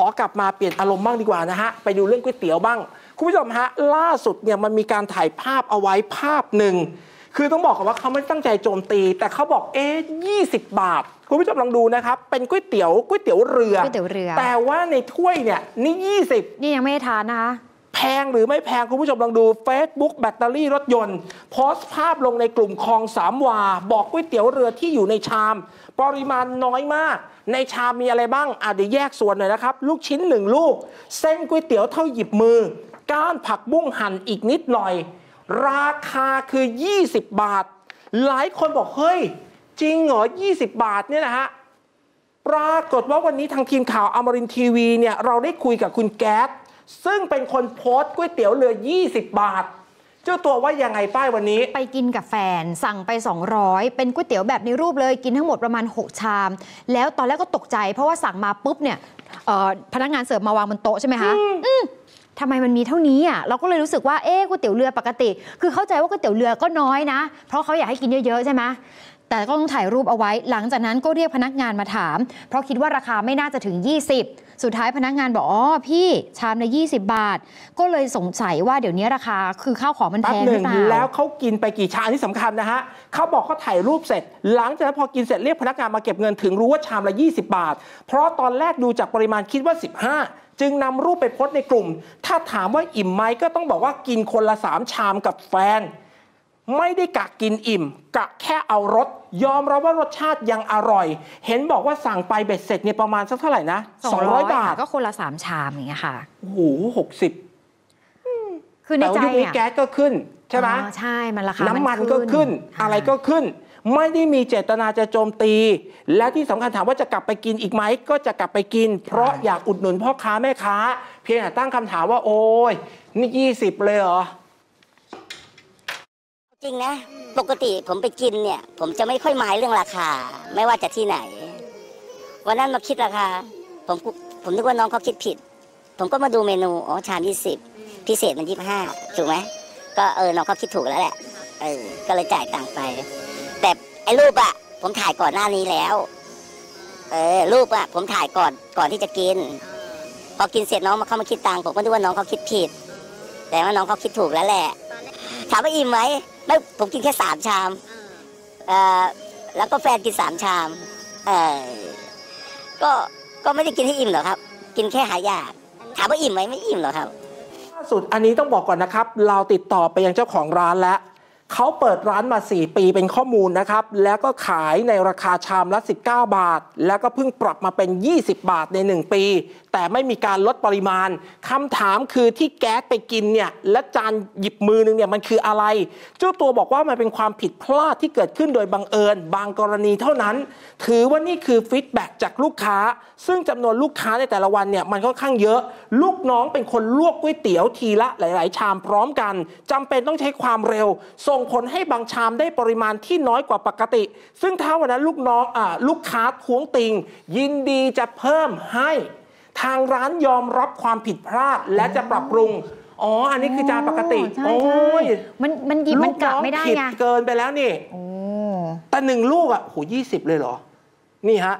ขอกลับมาเปลี่ยนอารมณ์บ้างดีกว่านะฮะ ไปดูเรื่องก๋วยเตี๋ยวบ้าง คุณผู้ชมฮะ ล่าสุดเนี่ยมันมีการถ่ายภาพเอาไว้ภาพหนึ่ง คือต้องบอกก่อนว่าเขาไม่ได้ตั้งใจโจมตี แต่เขาบอกเอ๊ะ20บาท คุณผู้ชมลองดูนะครับ เป็นก๋วยเตี๋ยวก๋วยเตี๋ยวเรือก๋วยเตี๋ยวเรือแต่ว่าในถ้วยเนี่ยนี่ 20 นี่ยังไม่ได้ทานนะคะแพ งหรือไม่แพงคุณผู้ชมลองดู Facebook แบตเตอรี่รถยนต์ โพสต์ภาพลงในกลุ่มคลองสามวา บอกก๋วยเตี๋ยวเรือที่อยู่ในชาม ปริมาณน้อยมาก ในชามมีอะไรบ้างอะเดี๋ยวแยกส่วนหน่อยนะครับ ลูกชิ้นหนึ่งลูก เส้นก๋วยเตี๋ยวเท่าหยิบมือ ก้านผักบุ้งหั่นอีกนิดหน่อย ราคาคือ 20 บาท หลายคนบอกเฮ้ย จริงเหรอ 20 บาทเนี่ยนะฮะปรากฏว่าวันนี้ทางทีมข่าวอมรินทีวีเนี่ยเราได้คุยกับคุณแก๊ส ซึ่งเป็นคนโพสต์ก๋วยเตี๋ยวเรือ 20 บาท เจ้าตัวว่ายังไงป้ายวันนี้ ไปกินกับแฟนสั่งไป 200 เป็นก๋วยเตี๋ยวแบบในรูปเลยกินทั้งหมดประมาณ 6 ชาม แล้วตอนแรกก็ตกใจ เพราะว่าสั่งมาปุ๊บเนี่ยเอ่อพนักงานเสิร์ฟมาวางบนโต๊ะใช่ไหมคะอืม ทำไมมันมีเท่านี้อะเราก็เลยรู้สึกว่าเอ๊ะก๋วยเตี๋ยวเรือปกติ คือเข้าใจว่าก๋วยเตี๋ยวเรือก็น้อยนะ เพราะเขาอยากให้กินเยอะๆใช่ไหมแต่ก็ต้องถ่ายรูปเอาไว้ หลังจากนั้นก็เรียกพนักงานมาถาม เพราะคิดว่าราคาไม่น่าจะถึง 20 สุดท้ายพนักงานบอก อ๋อ พี่ชามละ 20 บาท ก็เลยสงสัยว่าเดี๋ยวนี้ราคาคือข้าวของมันแพแป๊บงหหรืนึ่องเปล่าแล้วเขากินไปกี่ชามที่สำคัญนะฮะเขาบอกเขาถ่ายรูปเสร็จ หลังจากนั้นพอกินเสร็จเรียกพนักงานมาเก็บเงินถึงรู้ว่าชามละ 20 บาท เพราะตอนแรกดูจากปริมาณคิดว่า 15 จึงนำรูปไปโพสต์ในกลุ่ม ถ้าถามว่าอิ่มไหมก็ต้องบอกว่ากินคนละ3ชามกับแฟน ไม่ได้กะกินอิ่ม กะแค่เอารสยอมรับว่ารสชาติยังอร่อย เห็นบอกว่าสั่งไปเบ็ดเสร็จเนี่ยประมาณสักเท่าไหร่นะ200 บาทก็คนละ3ชามอย่างเงี้ยค่ะโอ้โหหกสิบคือในแต่ว่าใจยุคนี้อะแก๊สก็ขึ้นใช่ไหมอ๋อใช่มันราคาน้ำมันก็ขึ้นค่ะอะไรก็ขึ้น ไม่ได้มีเจตนาจะโจมตี และที่สำคัญถามว่าจะกลับไปกินอีกไหมก็จะกลับไปกิน เพราะอยากอุดหนุนพ่อค้าแม่ค้า เพียงแต่ตั้งคำถามว่าโอ้ยนี่20เลยเหรอจริงนะปกติผมไปกินเนี่ย ผมจะไม่ค่อยหมายเรื่องราคา ไม่ว่าจะที่ไหน วันนั้นมาคิดราคา ผมกูผมนึกว่าน้องเขาคิดผิด ผมก็มาดูเมนูอ๋อชามยี่สิบพิเศษมันยี่ห้าถูกไหมก็เออน้องเขาคิดถูกแล้วแหละเออก็เลยจ่ายตังค์ไปแต่ ไอ้รูปอะผมถ่ายก่อนหน้านี้แล้ว เออรูปอะผมถ่ายก่อนก่อนที่จะกิน พอกินเสร็จน้องมาเข้ามาคิดตังค์ผมก็นึกว่าน้องเขาคิดผิด แต่ว่าน้องเขาคิดถูกแล้วแหละ ถามว่าอิ่มไหมไม่ผมกินแค่สามชามเออแล้วก็แฟนกินสามชาม เออก็ก็ไม่ได้กินให้อิ่มหรอกครับ กินแค่หายากถามว่าอิ่มไหมไม่อิ่มหรอกครับ ล่าสุดอันนี้ต้องบอกก่อนนะครับ เราติดต่อไปยังเจ้าของร้านแล้ว เขาเปิดร้านมา 4 ปีเป็นข้อมูลนะครับ แล้วก็ขายในราคาชามละ 19 บาท แล้วก็เพิ่งปรับมาเป็น 20 บาทใน 1 ปี แต่ไม่มีการลดปริมาณคำถามคือที่แก๊สไปกินเนี่ยและจานหยิบมือนึงเนี่ยมันคืออะไร เจ้าตัวบอกว่ามันเป็นความผิดพลาดที่เกิดขึ้นโดยบังเอิญ บางกรณีเท่านั้น ถือว่านี่คือฟีดแบ็กจากลูกค้า ซึ่งจำนวนลูกค้าในแต่ละวันเนี่ยมันค่อนข้างเยอะ ลูกน้องเป็นคนลวกก๋วยเตี๋ยวทีละหลาย ๆ ชามพร้อมกันจำเป็นต้องใช้ความเร็วส่งผลให้บางชามได้ปริมาณที่น้อยกว่าปกติ ซึ่งถ้าวันนั้นลูกน้องอ่าลูกค้าท้วงติง ยินดีจะเพิ่มให้ ทางร้านยอมรับความผิดพลาดและจะปรับปรุงอ๋อ อันนี้คือจานปกติใช่โอ้ใช่ยมันมันหยิบมันกลับไม่ได้ผิดไงเกินไปแล้วนี่โอ้แต่หนึ่งลูกอะโหยี่สิบเลยเหรอ นี่ฮะ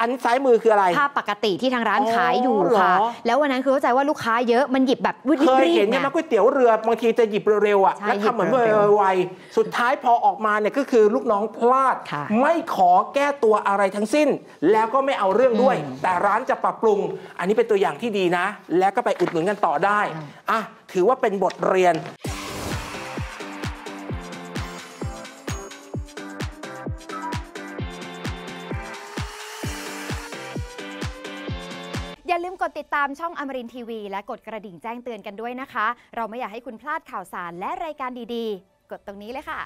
อันซ้ายมือคืออะไร ภาพปกติที่ทางร้านอ๋อขายอยู่ค่ะเหรอแล้ววันนั้นคือเข้าใจว่าลูกค้าเยอะมันหยิบแบบวิเคยรีเห็บนๆใช่ไหมนะก๋วยเตี๋ยวเรือบางทีจะหยิบเร็วๆอะใช่แล้วทำเหมือนหยิบเร็วไวๆสุดท้ายพอออกมาเนี่ยก็คือลูกน้องพลาดค่ะไม่ขอแก้ตัวอะไรทั้งสิ้น แล้วก็ไม่เอาเรื่องด้วยอืมแต่ร้านจะปรับปรุง อันนี้เป็นตัวอย่างที่ดีนะ แล้วก็ไปอุดหนุนกันต่อได้อะถือว่าเป็นบทเรียน อย่าลืมกดติดตามช่องอมรินทีวี และกดกระดิ่งแจ้งเตือนกันด้วยนะคะ เราไม่อยากให้คุณพลาดข่าวสารและรายการดีๆ กดตรงนี้เลยค่ะ